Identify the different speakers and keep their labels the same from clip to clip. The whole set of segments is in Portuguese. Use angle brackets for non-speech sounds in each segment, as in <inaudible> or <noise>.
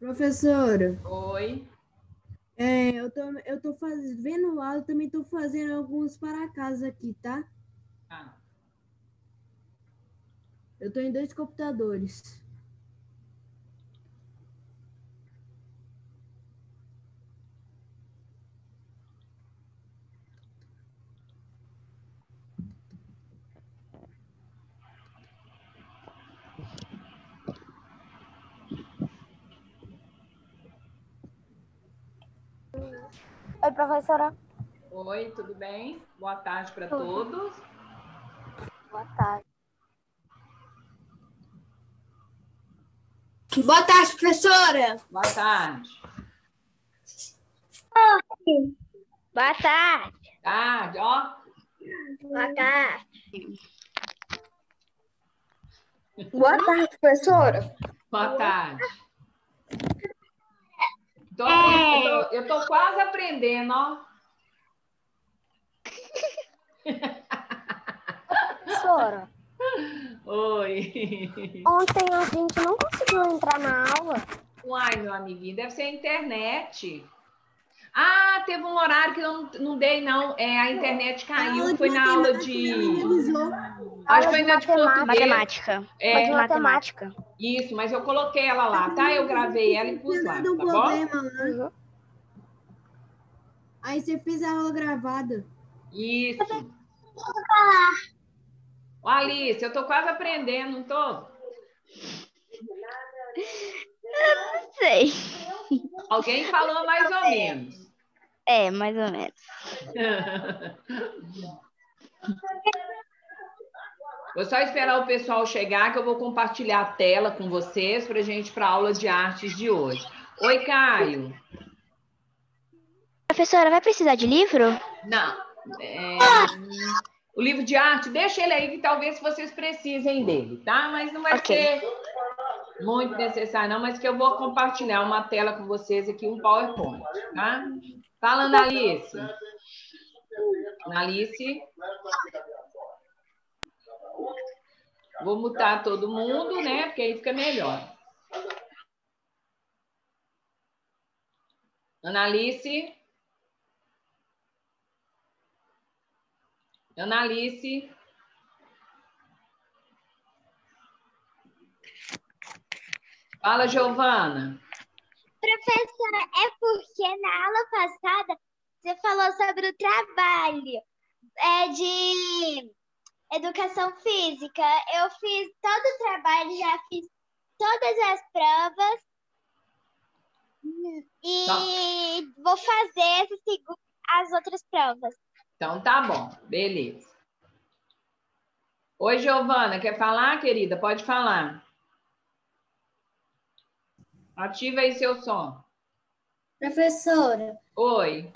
Speaker 1: Professora,
Speaker 2: Oi.
Speaker 1: é, eu tô, eu tô faz, vendo aula, também tô fazendo alguns para casa aqui, tá?
Speaker 2: Ah,
Speaker 1: Eu tô em dois computadores.
Speaker 3: Oi, professora.
Speaker 2: Oi, tudo bem? Boa tarde para todos.
Speaker 3: Boa tarde.
Speaker 4: Boa tarde, professora.
Speaker 2: Boa tarde.
Speaker 3: Boa tarde.
Speaker 2: Tarde, ó.
Speaker 3: Boa tarde.
Speaker 4: Boa tarde, professora.
Speaker 2: Boa tarde. Tô apre- eu, tô, eu tô quase aprendendo, ó.
Speaker 3: Professora,
Speaker 2: Oi.
Speaker 3: ontem a gente não conseguiu entrar na aula.
Speaker 2: Uai, meu amiguinho, deve ser a internet. Ah, teve um horário que eu não, não dei, não. É, a internet caiu. Foi na aula de. Acho
Speaker 3: Aula
Speaker 2: que foi
Speaker 3: de
Speaker 2: na de
Speaker 3: matemática.
Speaker 2: português.
Speaker 5: Matemática.
Speaker 2: É,
Speaker 3: de matemática.
Speaker 2: Isso, mas eu coloquei ela lá, tá? Eu gravei ela e pus lá,
Speaker 1: Não
Speaker 2: tá bom?
Speaker 1: problema, né? Aí você fez a aula gravada.
Speaker 2: Isso. Ô, Alice, eu tô quase aprendendo, não tô?
Speaker 5: Não sei.
Speaker 2: Alguém falou mais ou menos.
Speaker 5: É, mais ou menos. <laughs>
Speaker 2: Vou só esperar o pessoal chegar, que eu vou compartilhar a tela com vocês para a gente para a aula de artes de hoje. Oi, Caio.
Speaker 5: Professora, vai precisar de livro?
Speaker 2: Não. é, o livro de arte, deixa ele aí, que talvez vocês precisem dele, tá? Mas não vai
Speaker 5: Ok.
Speaker 2: ser muito necessário, não, mas que eu vou compartilhar uma tela com vocês aqui, um PowerPoint, tá? Fala, Analice. Analice. Vou mutar todo mundo, né? Porque aí fica melhor. Analice. Analice. Fala, Giovana.
Speaker 6: Professora, é porque na aula passada você falou sobre o trabalho é, de educação física. Eu fiz todo o trabalho, já fiz todas as provas e vou fazer as outras provas.
Speaker 2: Então tá bom, beleza. Oi, Giovana, quer falar, querida? Pode falar. Ativa aí seu som.
Speaker 4: Professora,
Speaker 2: Oi.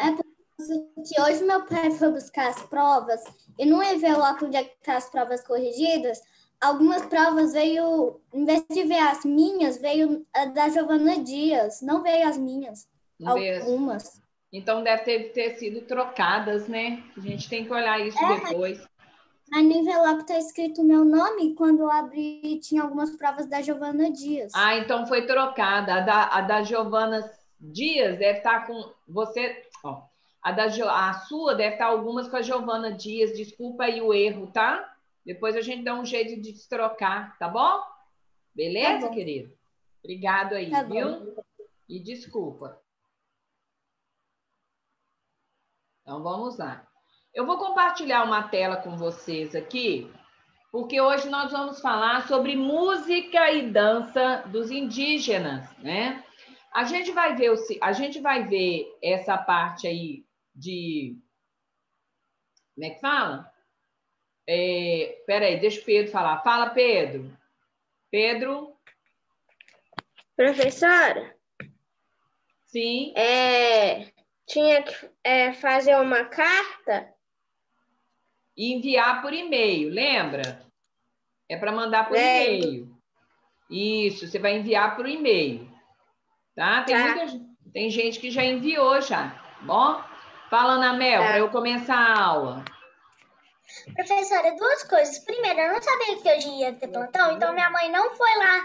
Speaker 4: Que hoje meu pai foi buscar as provas e no envelope onde é tá as provas corrigidas, algumas provas veio, em vez de ver as minhas, veio a da Giovana Dias, não veio as minhas,
Speaker 2: beijo.
Speaker 4: algumas.
Speaker 2: Então deve ter, ter sido trocadas, né? A gente tem que olhar isso depois.
Speaker 4: Mas no envelope tá escrito o meu nome quando eu abri tinha algumas provas da Giovana Dias.
Speaker 2: Ah, então foi trocada. A da, a da Giovana Dias deve estar com. Você. A, da, a sua deve estar algumas com a Giovana Dias. Desculpa aí o erro, tá? Depois a gente dá um jeito de destrocar, tá bom? Beleza,
Speaker 4: Tá bom.
Speaker 2: querido? Obrigado aí,
Speaker 4: Tá bom.
Speaker 2: viu? E desculpa. Então vamos lá. Eu vou compartilhar uma tela com vocês aqui, porque hoje nós vamos falar sobre música e dança dos indígenas, né? A gente vai ver, a gente vai ver essa parte aí de. Como é que fala? É, peraí, deixa o Pedro falar. Fala, Pedro. Pedro,
Speaker 7: Professora,
Speaker 2: sim.
Speaker 7: é, tinha que é, fazer uma carta.
Speaker 2: E enviar por e-mail, lembra? É para mandar por e-mail. Isso, você vai enviar por e-mail. Tá? Tem,
Speaker 7: Tá.
Speaker 2: muita tem gente que já enviou já, tá bom? Fala, Ana Mel,
Speaker 7: Tá.
Speaker 2: para eu começar a aula.
Speaker 6: Professora, duas coisas. Primeiro, eu não sabia que hoje ia ter plantão, então minha mãe não foi lá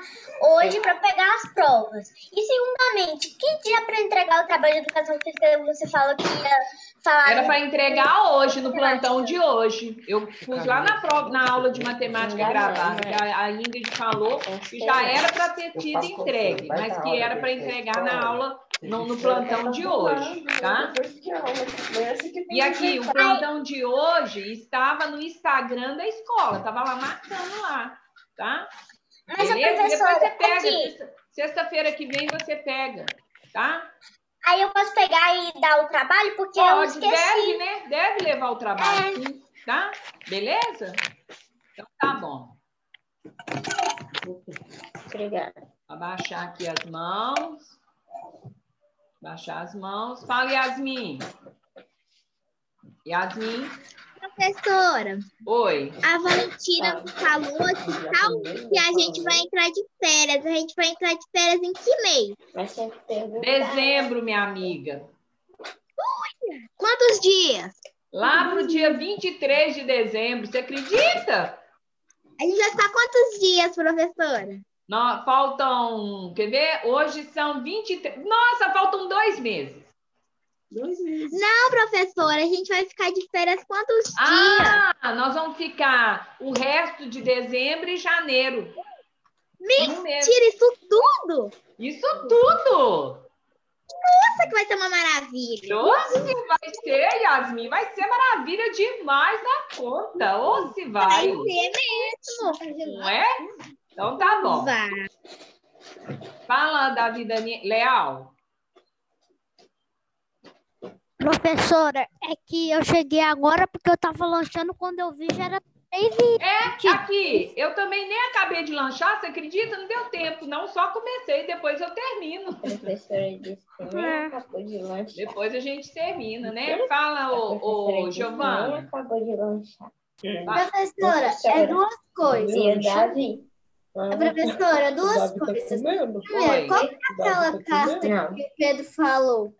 Speaker 6: hoje para pegar as provas. E segundamente, que dia para entregar o trabalho de educação física você falou que ia falar?
Speaker 2: Era para entregar hoje, no plantão de hoje. Eu pus lá na, prova, na aula de matemática gravada, que a a Ingrid falou que já era para ter sido entregue, mas que era para entregar na aula, no, no plantão de hoje, tá? E aqui, o plantão de hoje estava no Instagram da escola, estava lá marcando lá, tá?
Speaker 6: Mas a
Speaker 2: Beleza? Depois
Speaker 6: professora,
Speaker 2: você pega, sexta-feira que vem você pega, tá?
Speaker 6: aí eu posso pegar e dar o trabalho, porque eu
Speaker 2: Pode,
Speaker 6: esqueci.
Speaker 2: deve, né? Deve levar o trabalho,
Speaker 6: É.
Speaker 2: sim, tá? Beleza? Então tá bom.
Speaker 7: Obrigada.
Speaker 2: Abaixar aqui as mãos. Baixar as mãos. Fala, Yasmin. Yasmin.
Speaker 8: Professora,
Speaker 2: Oi.
Speaker 8: a Valentina falou que tal que a gente vai entrar de férias. A gente vai entrar de férias em que mês?
Speaker 2: Dezembro, minha amiga.
Speaker 8: Quantos dias?
Speaker 2: Lá pro dia 23 de dezembro. Você acredita?
Speaker 8: A gente vai ficar quantos dias, professora?
Speaker 2: Nó- faltam, quer ver? Hoje são 23. Nossa, faltam dois meses.
Speaker 1: Dois meses.
Speaker 8: Não, professora, a gente vai ficar de férias quantos dias?
Speaker 2: Ah, nós vamos ficar o resto de dezembro e janeiro. Um mês.
Speaker 8: Tira isso tudo!
Speaker 2: Isso tudo!
Speaker 8: Nossa, que vai ser uma maravilha!
Speaker 2: Nossa, vai ser, Yasmin, vai ser maravilha demais na conta. Ou se vai,
Speaker 8: Vai ser mesmo!
Speaker 2: não é? Então tá bom.
Speaker 8: Vai.
Speaker 2: Fala, Davi Dani... Leal.
Speaker 3: Professora, é que eu cheguei agora porque eu tava lanchando quando eu vi já era três e...
Speaker 2: É, aqui, eu também nem acabei de lanchar, você acredita? Não deu tempo, não, só comecei, depois eu termino.
Speaker 7: A professora disse que nem
Speaker 3: É.
Speaker 7: acabou de lanchar.
Speaker 2: Depois a gente termina, né? Fala,
Speaker 7: que nem
Speaker 2: Giovana.
Speaker 7: acabou de lanchar.
Speaker 4: Professora, é duas coisas.
Speaker 7: E o Davi?
Speaker 4: A professora, duas coisas.
Speaker 2: Oi.
Speaker 4: Primeiro, qual é aquela carta
Speaker 7: Não.
Speaker 4: que o Pedro falou?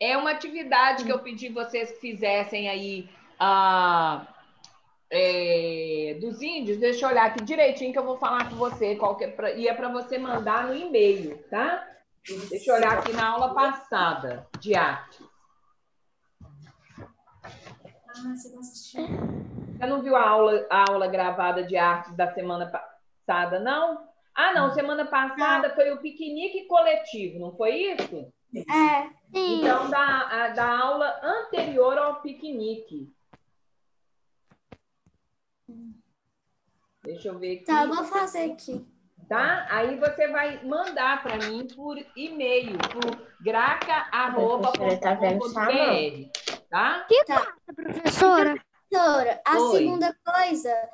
Speaker 2: É uma atividade que eu pedi vocês que fizessem aí ah, é, dos índios. Deixa eu olhar aqui direitinho que eu vou falar com você qual que é pra, e é para você mandar no e-mail, tá? Deixa eu olhar aqui na aula passada de arte. Você não viu a aula, a aula gravada de artes da semana passada, não? Ah, não, semana passada foi o piquenique coletivo, não foi isso?
Speaker 4: É,
Speaker 2: Então, da, a- da aula anterior ao piquenique. Deixa eu ver aqui.
Speaker 4: tá, eu vou fazer aqui.
Speaker 2: Tá? Aí você vai mandar para mim por e-mail, por graca.com.br,
Speaker 7: tá mão?
Speaker 2: tá?
Speaker 3: Professora,
Speaker 4: Professora, a
Speaker 2: Oi.
Speaker 4: segunda coisa,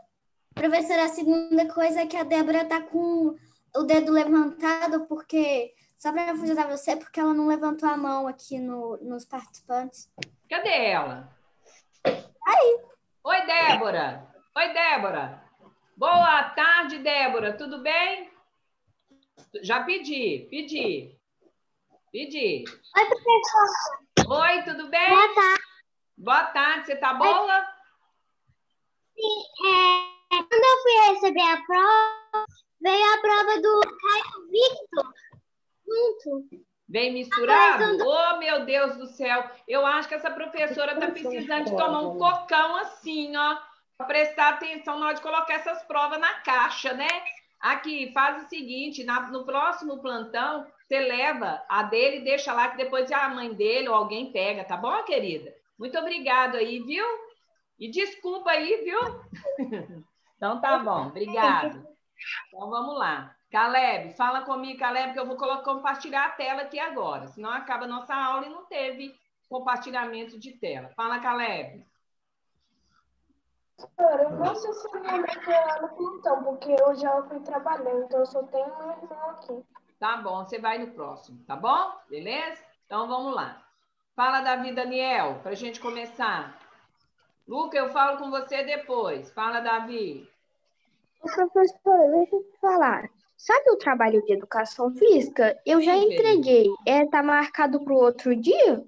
Speaker 4: professora, a segunda coisa é que a Débora tá com o dedo levantado, porque, só para ajudar você, porque ela não levantou a mão aqui no, nos participantes.
Speaker 2: Cadê ela? Aí. Oi, Débora. Oi, Débora. Boa tarde, Débora. Tudo bem? Já pedi, pedi. Pedi.
Speaker 6: Oi, professora.
Speaker 2: Oi, tudo bem?
Speaker 6: Boa tarde.
Speaker 2: Boa tarde, você tá boa?
Speaker 6: É, quando eu fui receber a prova, veio a prova do Caio Victor junto.
Speaker 2: Vem misturado? Oh, meu Deus do céu. Eu acho que essa professora tá precisando de tomar um cocão assim, ó. Pra prestar atenção na hora de colocar essas provas na caixa, né? Aqui, faz o seguinte, na- no próximo plantão, você leva a dele e deixa lá que depois a mãe dele ou alguém pega, tá bom, querida? Muito obrigado aí, viu? E desculpa aí, viu? <laughs> então tá bom, obrigado. Então vamos lá. Caleb, fala comigo, Caleb, que eu vou colocar, compartilhar a tela aqui agora. Senão acaba a nossa aula e não teve compartilhamento de tela. Fala, Caleb.
Speaker 9: Senhora, eu não sei se minha mãe foi lá no plantão, porque hoje ela foi trabalhando, então eu só tenho meu irmão aqui.
Speaker 2: Tá bom, você vai no próximo, tá bom? Beleza? Então vamos lá. Fala, Davi Daniel, para a gente começar. Luca, eu falo com você depois. Fala, Davi.
Speaker 10: Professora, deixa eu te falar. Sabe o trabalho de educação física? Eu já entreguei. É, tá marcado para o outro dia?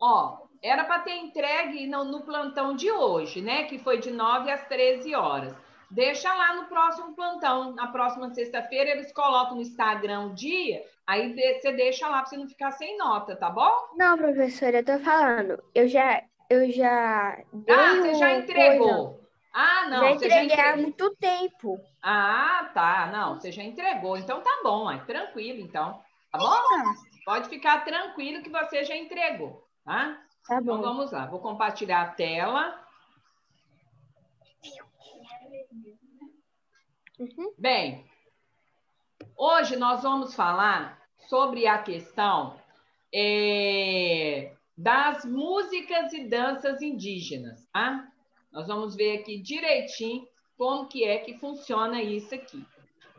Speaker 2: Ó, era para ter entregue no, no, plantão de hoje, né? Que foi de 9 às 13 horas. Deixa lá no próximo plantão, na próxima sexta-feira, eles colocam no Instagram o dia, aí você deixa lá para você não ficar sem nota, tá bom?
Speaker 10: Não, professora, eu tô falando. Eu já, eu já.
Speaker 2: ah, você já entregou. Coisa. Ah, não.
Speaker 10: Já entreguei já há muito tempo.
Speaker 2: Ah, tá. Não, você já entregou. Então tá bom, é tranquilo, então. Tá bom? Pode ficar tranquilo que você já entregou, tá?
Speaker 10: Tá
Speaker 2: então,
Speaker 10: bom.
Speaker 2: Então vamos lá. Vou compartilhar a tela. Uhum. Bem, hoje nós vamos falar sobre a questão é, das músicas e danças indígenas, tá? Nós vamos ver aqui direitinho como que é que funciona isso aqui.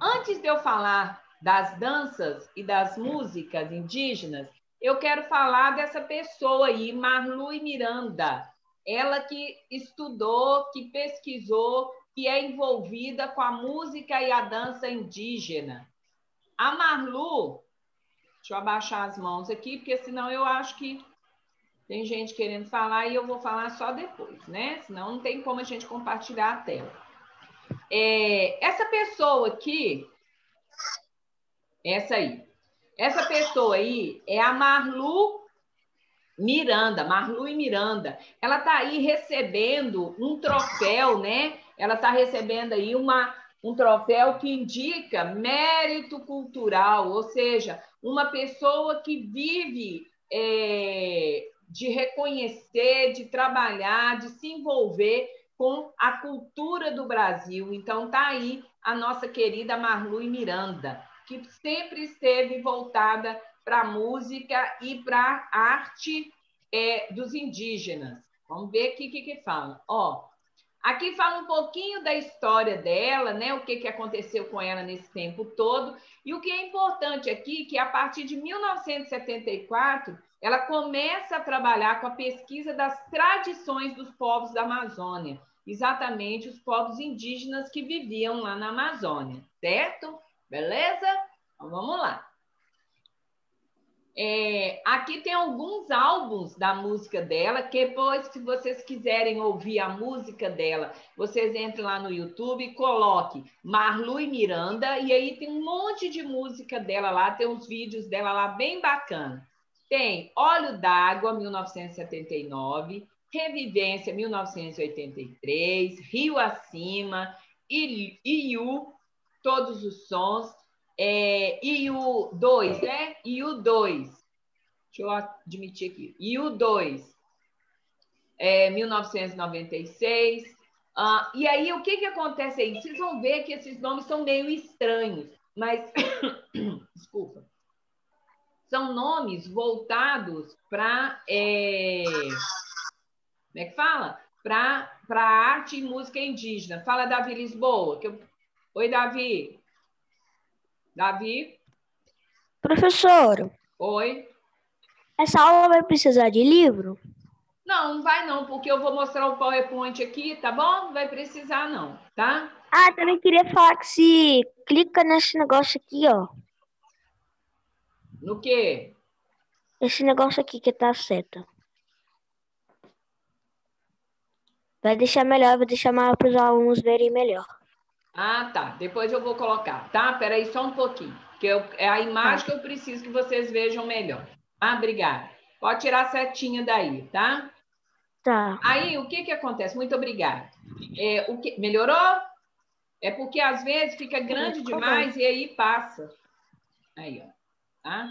Speaker 2: Antes de eu falar das danças e das músicas indígenas, eu quero falar dessa pessoa aí, Marlu Miranda. Ela que estudou, que pesquisou, que é envolvida com a música e a dança indígena. A Marlu, deixa eu abaixar as mãos aqui, porque senão eu acho que tem gente querendo falar e eu vou falar só depois, né? Senão não tem como a gente compartilhar a tela. É, essa pessoa aqui, essa aí, essa pessoa aí é a Marlu Miranda, Marlu e Miranda. Ela está aí recebendo um troféu, né? Ela está recebendo aí uma, um troféu que indica mérito cultural, ou seja, uma pessoa que vive é, de reconhecer, de trabalhar, de se envolver com a cultura do Brasil. Então, tá aí a nossa querida Marlu Miranda, que sempre esteve voltada para a música e para a arte é, dos indígenas. Vamos ver aqui o que, que fala. Ó, aqui fala um pouquinho da história dela, né? O que, que aconteceu com ela nesse tempo todo. E o que é importante aqui, que a partir de 1974, ela começa a trabalhar com a pesquisa das tradições dos povos da Amazônia, exatamente os povos indígenas que viviam lá na Amazônia, certo? Beleza? Então vamos lá. É, aqui tem alguns álbuns da música dela, que depois, se vocês quiserem ouvir a música dela, vocês entrem lá no YouTube e coloquem Marlu e Miranda, e aí tem um monte de música dela lá, tem uns vídeos dela lá bem bacana. Tem Óleo d'Água, 1979, Revivência, 1983, Rio Acima, Iu, Todos os Sons, é, Iu 2, né? Iu 2. Deixa eu admitir aqui. Iu 2, é, 1996. Ah, e aí, o que, que acontece aí? Vocês vão ver que esses nomes são meio estranhos, mas. <coughs> Desculpa são nomes voltados para. É... Como é que fala? Para arte e música indígena. Fala, Davi Lisboa. Eu... Oi, Davi. Davi?
Speaker 10: Professor.
Speaker 2: Oi.
Speaker 10: Essa aula vai precisar de livro?
Speaker 2: Não, não vai não, porque eu vou mostrar o PowerPoint aqui, tá bom? Não vai precisar não, tá?
Speaker 10: Ah, também queria falar que se clica nesse negócio aqui, ó.
Speaker 2: No quê?
Speaker 10: Esse negócio aqui que tá certo. Vai deixar melhor, vai deixar maior para os alunos verem melhor.
Speaker 2: Ah, tá. Depois eu vou colocar, tá? Peraí só um pouquinho. Que eu, é a imagem que eu preciso que vocês vejam melhor. Ah, obrigada. Pode tirar a setinha daí, tá?
Speaker 10: Tá.
Speaker 2: Aí, o que que acontece? Muito obrigada. É, o que, melhorou? É porque às vezes fica grande demais e aí passa. Aí, ó. Tá?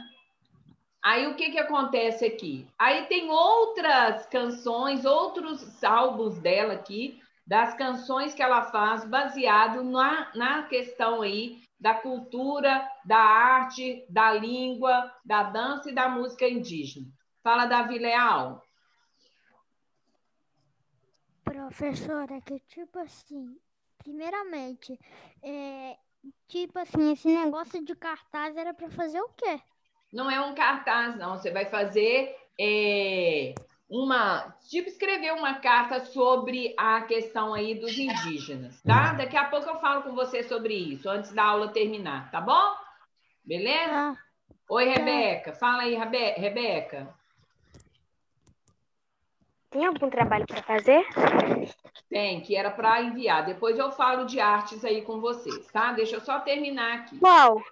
Speaker 2: Aí o que, que acontece aqui? Aí tem outras canções, outros álbuns dela aqui, das canções que ela faz baseado na, na questão aí da cultura, da arte, da língua, da dança e da música indígena. Fala, Davi Leal.
Speaker 3: Professora, que tipo assim, primeiramente, é, Tipo assim, esse negócio de cartaz era para fazer o quê?
Speaker 2: Não é um cartaz, não. Você vai fazer é, uma. Tipo, escrever uma carta sobre a questão aí dos indígenas, tá? Daqui a pouco eu falo com você sobre isso, antes da aula terminar, tá bom? Beleza? Ah, Oi, tá. Rebeca. Fala aí, Rebe Rebeca.
Speaker 10: Tem algum trabalho para fazer?
Speaker 2: Tem, que era para enviar. Depois eu falo de artes aí com vocês, tá? Deixa eu só terminar aqui.
Speaker 10: Qual?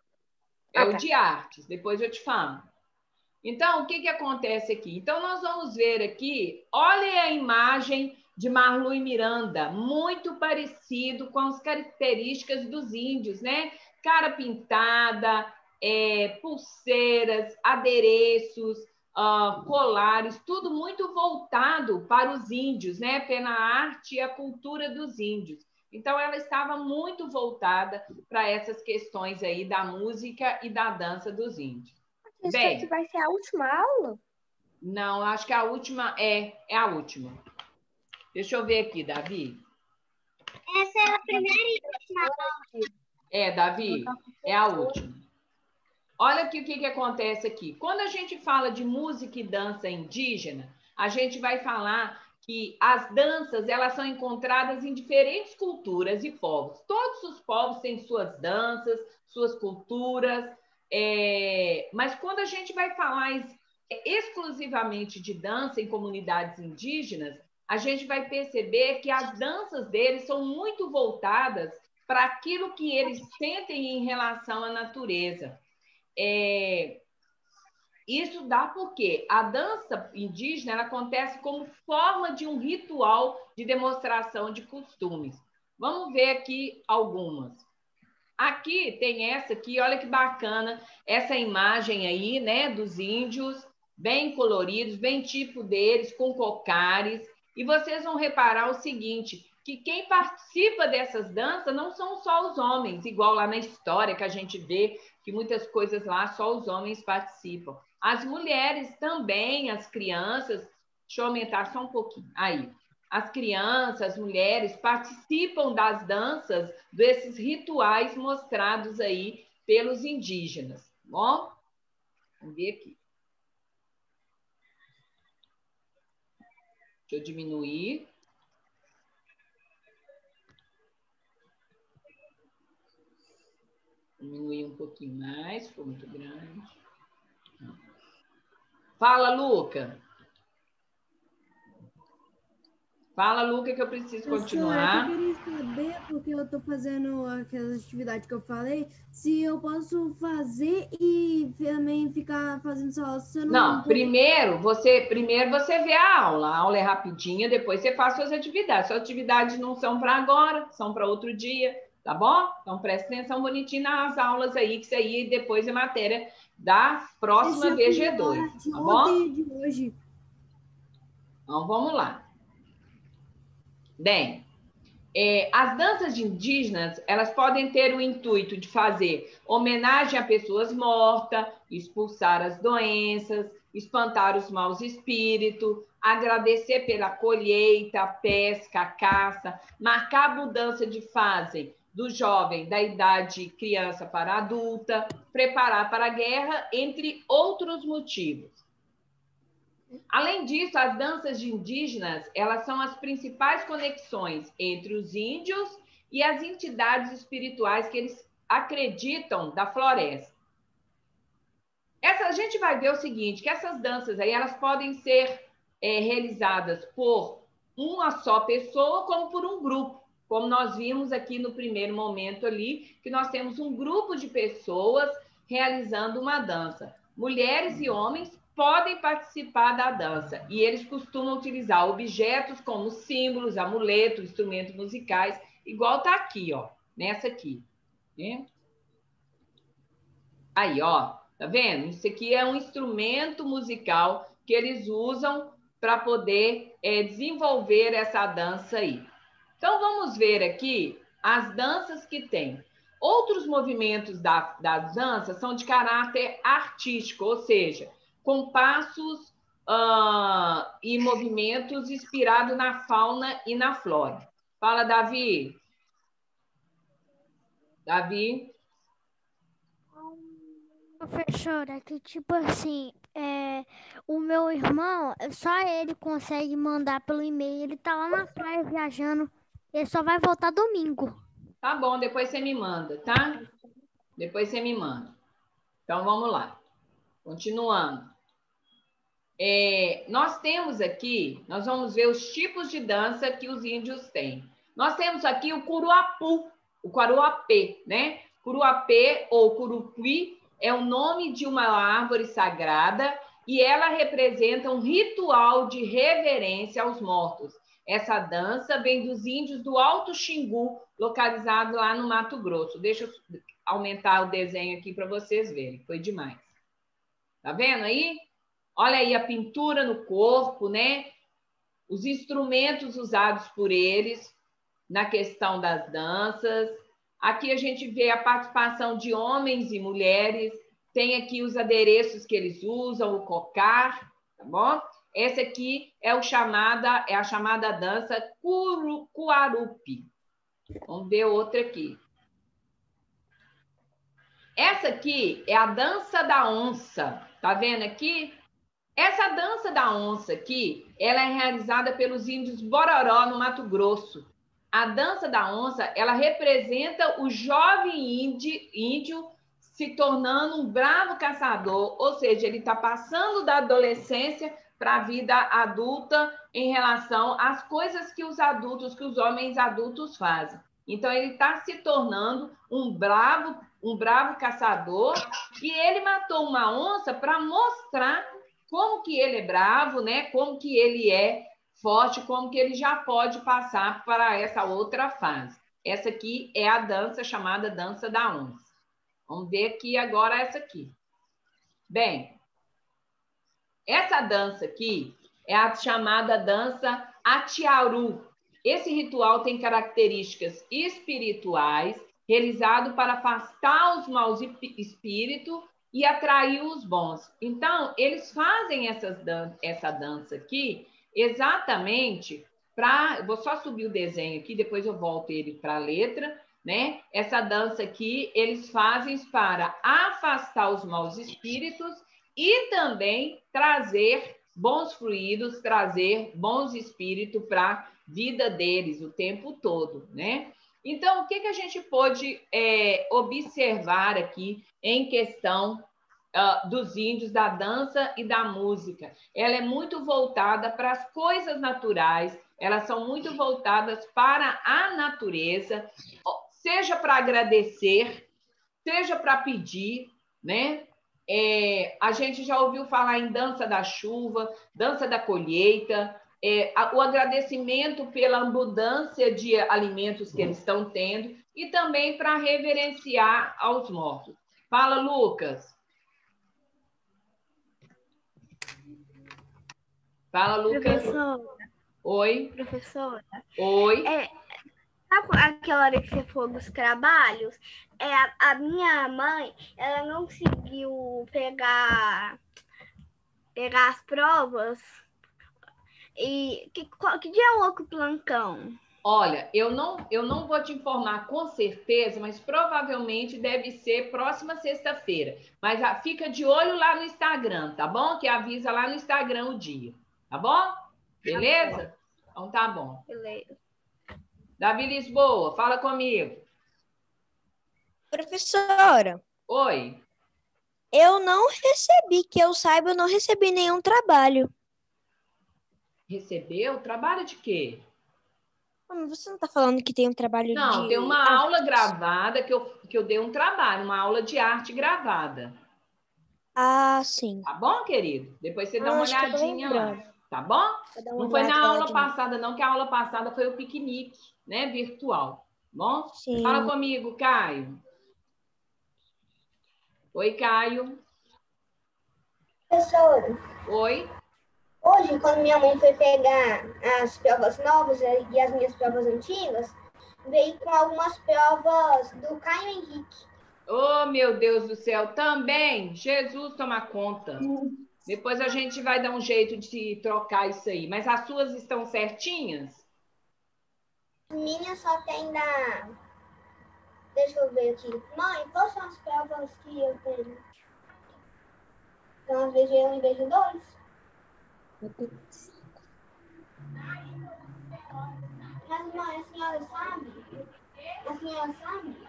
Speaker 2: É
Speaker 10: Ah,
Speaker 2: o
Speaker 10: tá.
Speaker 2: de artes, depois eu te falo. Então, o que, que acontece aqui? Então, nós vamos ver aqui, olha a imagem de Marlu e Miranda, muito parecido com as características dos índios, né? Cara pintada, é, pulseiras, adereços, ah, colares, tudo muito voltado para os índios, né? Pela arte e a cultura dos índios. Então, ela estava muito voltada para essas questões aí da música e da dança dos índios.
Speaker 10: Isso
Speaker 2: Bem.
Speaker 10: vai ser a última aula?
Speaker 2: Não, acho que a última é, é a última. Deixa eu ver aqui, Davi.
Speaker 8: Essa é a primeira e última.
Speaker 2: É, Davi, é a última. Olha o que, que acontece aqui. Quando a gente fala de música e dança indígena, a gente vai falar que as danças elas são encontradas em diferentes culturas e povos. Todos os povos têm suas danças, suas culturas, é, mas quando a gente vai falar exclusivamente de dança em comunidades indígenas, a gente vai perceber que as danças deles são muito voltadas para aquilo que eles sentem em relação à natureza. É, isso dá porque a dança indígena acontece como forma de um ritual de demonstração de costumes. Vamos ver aqui algumas. Aqui tem essa aqui, olha que bacana, essa imagem aí, né, dos índios, bem coloridos, bem tipo deles, com cocares. E vocês vão reparar o seguinte, que quem participa dessas danças não são só os homens, igual lá na história que a gente vê que muitas coisas lá só os homens participam. As mulheres também, as crianças, deixa eu aumentar só um pouquinho. Aí, as crianças, as mulheres participam das danças, desses rituais mostrados aí pelos indígenas. Bom, vamos ver aqui. Deixa eu diminuir. Diminuir um pouquinho mais, ficou muito grande. Fala, Luca. Fala, Luca, que eu preciso continuar.
Speaker 1: Eu queria saber, porque eu estou fazendo aquelas atividades que eu falei, se eu posso fazer e também ficar fazendo só. Se eu
Speaker 2: Não, primeiro você, primeiro você vê a aula. A aula é rapidinha, depois você faz suas atividades. Suas atividades não são para agora, são para outro dia, tá bom? Então preste atenção bonitinho nas aulas aí, que isso aí depois é matéria da próxima VG2,
Speaker 1: De
Speaker 2: tá
Speaker 1: ontem
Speaker 2: bom?
Speaker 1: de hoje.
Speaker 2: Então vamos lá. Bem, é, as danças indígenas, elas podem ter o intuito de fazer homenagem a pessoas mortas, expulsar as doenças, espantar os maus espíritos, agradecer pela colheita, pesca, caça, marcar a mudança de fase do jovem da idade criança para adulta, preparar para a guerra, entre outros motivos. Além disso, as danças indígenas, elas são as principais conexões entre os índios e as entidades espirituais que eles acreditam da floresta. Essa, a gente vai ver o seguinte, que essas danças aí, elas podem ser é, realizadas por uma só pessoa, como por um grupo, como nós vimos aqui no primeiro momento ali, que nós temos um grupo de pessoas realizando uma dança. Mulheres e homens podem participar da dança e eles costumam utilizar objetos como símbolos, amuletos, instrumentos musicais, igual tá aqui, ó, nessa aqui. Né? Aí, ó, tá vendo? Isso aqui é um instrumento musical que eles usam para poder é, desenvolver essa dança aí. Então, vamos ver aqui as danças que tem. Outros movimentos da, das danças são de caráter artístico, ou seja, com passos ah, e movimentos inspirados na fauna e na flora. Fala, Davi. Davi.
Speaker 3: Professora, é que tipo assim, é, o meu irmão, só ele consegue mandar pelo e-mail. Ele tá lá na praia viajando. Ele só vai voltar domingo.
Speaker 2: Tá bom, depois você me manda, tá? Depois você me manda. Então vamos lá. Continuando. é, nós temos aqui, nós vamos ver os tipos de dança que os índios têm. Nós temos aqui o curuapu, o curuapê, né? Curuapê ou curupi é o nome de uma árvore sagrada e ela representa um ritual de reverência aos mortos. Essa dança vem dos índios do Alto Xingu, localizado lá no Mato Grosso. Deixa eu aumentar o desenho aqui para vocês verem, foi demais. Tá vendo aí? Olha aí a pintura no corpo, né? Os instrumentos usados por eles na questão das danças. Aqui a gente vê a participação de homens e mulheres. Tem aqui os adereços que eles usam, o cocar, tá bom? Essa aqui é o chamada é a chamada dança cuarupi. Vamos ver outra aqui. Essa aqui é a dança da onça. Tá vendo aqui? Essa dança da onça aqui, ela é realizada pelos índios Bororó, no Mato Grosso. A dança da onça, ela representa o jovem índio, índio se tornando um bravo caçador, ou seja, ele está passando da adolescência para a vida adulta em relação às coisas que os adultos, que os homens adultos fazem. Então ele está se tornando um bravo, um bravo caçador e ele matou uma onça para mostrar como que ele é bravo, né? Como que ele é forte, como que ele já pode passar para essa outra fase. Essa aqui é a dança chamada dança da onça. Vamos ver aqui agora essa aqui. Bem, essa dança aqui é a chamada dança atiaru. Esse ritual tem características espirituais, realizado para afastar os maus espíritos e atrair os bons. Então, eles fazem essas dan essa dança aqui exatamente para. Vou só subir o desenho aqui, depois eu volto ele para a letra. Né? Essa dança aqui eles fazem para afastar os maus espíritos e também trazer bons fluidos, trazer bons espíritos para a vida deles o tempo todo, né? Então, o que, que a gente pode é, observar aqui em questão uh, dos índios, da dança e da música? Ela é muito voltada para as coisas naturais, elas são muito voltadas para a natureza, seja para agradecer, seja para pedir, né? É, a gente já ouviu falar em dança da chuva, dança da colheita, é, o agradecimento pela abundância de alimentos que eles estão tendo e também para reverenciar aos mortos. Fala, Lucas. Fala, Lucas.
Speaker 11: Professora.
Speaker 2: Oi.
Speaker 11: Professora.
Speaker 2: Oi.
Speaker 11: É, sabe aquela hora que você falou dos trabalhos? É, a, a minha mãe, ela não conseguiu pegar, pegar as provas e que, qual, que dia é o louco plancão?
Speaker 2: Olha, eu não, eu não vou te informar com certeza, mas provavelmente deve ser próxima sexta-feira. Mas ah, fica de olho lá no Instagram, tá bom? Que avisa lá no Instagram o dia, tá bom? Beleza? Então tá bom.
Speaker 11: Beleza.
Speaker 2: Davi Lisboa, fala comigo.
Speaker 12: Professora.
Speaker 2: Oi.
Speaker 12: Eu não recebi, que eu saiba, eu não recebi nenhum trabalho.
Speaker 2: Recebeu? Trabalho de quê?
Speaker 12: Você não está falando que tem um trabalho
Speaker 2: não,
Speaker 12: de.
Speaker 2: Não, tem uma arte. aula gravada que eu, que eu dei um trabalho, uma aula de arte gravada.
Speaker 12: Ah, sim.
Speaker 2: Tá bom, querido? Depois você ah, dá uma olhadinha lá. Tá bom? Não foi na aula passada, não, que a aula passada foi o piquenique, né? Virtual. Tá bom? Sim. Fala comigo, Caio. Oi, Caio.
Speaker 13: Professora.
Speaker 2: Oi.
Speaker 13: Hoje, quando minha mãe foi pegar as provas novas e as minhas provas antigas, veio com algumas provas do Caio Henrique.
Speaker 2: Oh, meu Deus do céu, também! Jesus toma conta. Depois a gente vai dar um jeito de trocar isso aí. Mas as suas estão certinhas?
Speaker 13: Minha só tem da. Deixa eu ver aqui. Mãe, quais são as provas que eu tenho? Então, às vezes eu em vez de dois. Mas, mãe, a senhora sabe? A senhora sabe?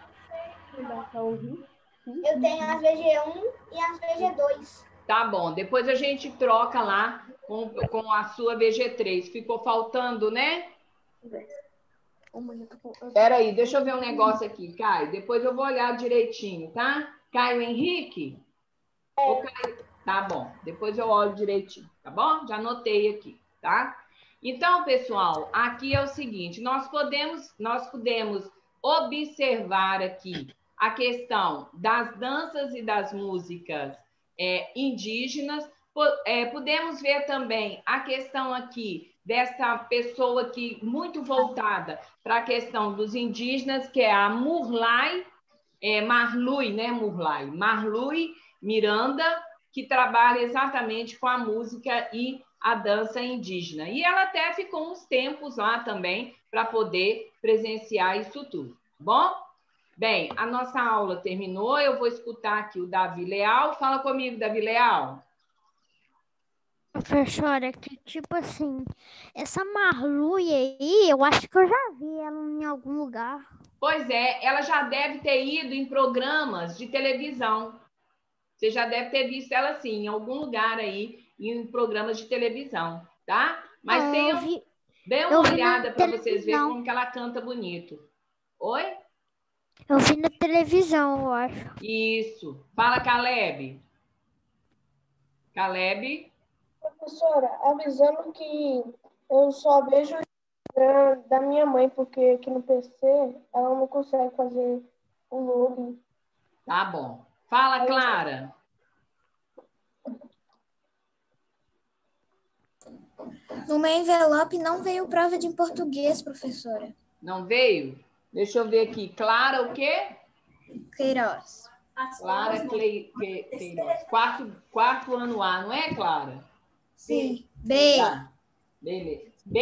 Speaker 13: Eu tenho as VG1 e as VG2.
Speaker 2: Tá bom. Depois a gente troca lá com, com a sua VG3. Ficou faltando, né? Espera aí, deixa eu ver um negócio aqui, Caio. Depois eu vou olhar direitinho, tá? Caio Henrique? É. Caio... Tá bom. Depois eu olho direitinho, tá bom? Já anotei aqui, tá? Então, pessoal, aqui é o seguinte, nós podemos, nós podemos observar aqui a questão das danças e das músicas é, indígenas. É, podemos ver também a questão aqui dessa pessoa aqui muito voltada para a questão dos indígenas, que é a Murlai, é, Marlui, né, Murlai? Marlui Miranda, que trabalha exatamente com a música e a dança indígena. E ela até ficou uns tempos lá também para poder presenciar isso tudo. Tá bom? Bem, a nossa aula terminou. Eu vou escutar aqui o Davi Leal. Fala comigo, Davi Leal.
Speaker 3: Professora, que tipo assim, essa Marlui aí, eu acho que eu já vi ela em algum lugar.
Speaker 2: Pois é, ela já deve ter ido em programas de televisão. Você já deve ter visto ela assim, em algum lugar aí, em programas de televisão, tá? Mas é, tenham, vi, dê uma olhada para vocês verem como que ela canta bonito. Oi?
Speaker 3: Eu vi na televisão, eu acho.
Speaker 2: Isso. Fala, Caleb. Caleb.
Speaker 9: Professora, avisando que eu só vejo da minha mãe, porque aqui no PC ela não consegue fazer o login.
Speaker 2: Tá bom. Fala, Clara.
Speaker 4: No meu envelope não veio prova de português, professora.
Speaker 2: Não veio? Deixa eu ver aqui. Clara o quê?
Speaker 4: Queiroz.
Speaker 2: Clara Cle... Queiroz. Quarto, quarto ano A, não é, Clara?
Speaker 4: Sim. B.
Speaker 2: Tá. Beleza. B?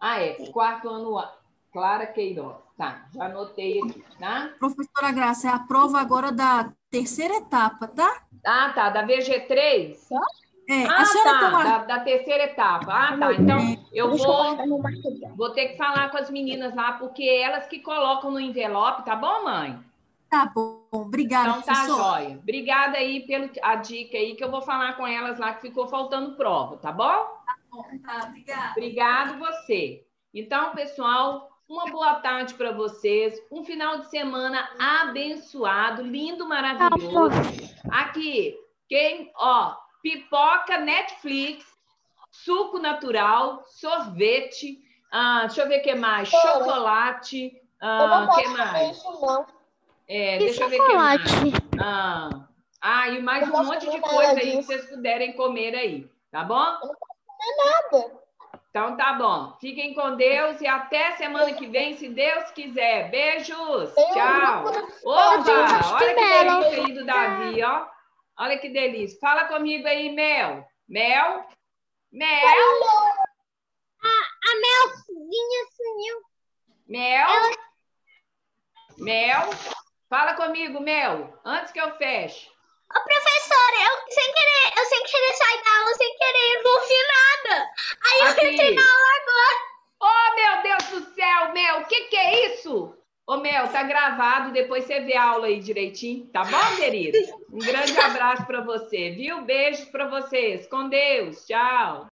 Speaker 2: Ah, é. Quarto ano A. Clara Queiroz. Tá, já anotei aqui, tá?
Speaker 14: Professora Graça, é a prova agora da terceira etapa, tá?
Speaker 2: Ah, tá. Da VG3?
Speaker 14: Tá. É,
Speaker 2: ah, tá, da, da, terceira etapa. Ah, tá. Então, eu vou, vou ter que falar com as meninas lá, porque elas que colocam no envelope, tá bom, mãe?
Speaker 14: Tá bom, obrigada,
Speaker 2: Então tá, professor. jóia. Obrigada aí pela dica aí, que eu vou falar com elas lá, que ficou faltando prova, tá bom?
Speaker 14: Tá bom, tá, obrigada.
Speaker 2: Obrigado você. Então, pessoal, uma boa tarde para vocês. Um final de semana abençoado, lindo, maravilhoso. Aqui, quem, ó, pipoca Netflix, suco natural, sorvete, ah, deixa eu ver o que mais, chocolate, ah, que mais? Isso, não. É, deixa eu ver o que mais. Ah, ah, e mais um monte de coisa aí que vocês puderem comer aí, tá bom? Eu
Speaker 9: não posso comer nada.
Speaker 2: Então tá bom. Fiquem com Deus e até semana que vem, se Deus quiser. Beijos. Tchau. Opa, olha que delícia aí do Davi, ó. Olha que delícia. Fala comigo aí, Mel. Mel? Mel?
Speaker 8: A, a Melzinha sumiu.
Speaker 2: Mel? Ela... Mel? Fala comigo, Mel, antes que eu feche.
Speaker 8: Ô, professora, eu sem querer, eu sem querer sair da aula, sem querer, não vi nada. Aí Aqui. eu entrei na aula agora.
Speaker 2: Oh, meu Deus do céu, Mel, o que, que é isso? Ô, Mel, tá gravado, depois você vê a aula aí direitinho, tá bom, querida? Um grande abraço para você, viu? Beijos para vocês. Com Deus. Tchau.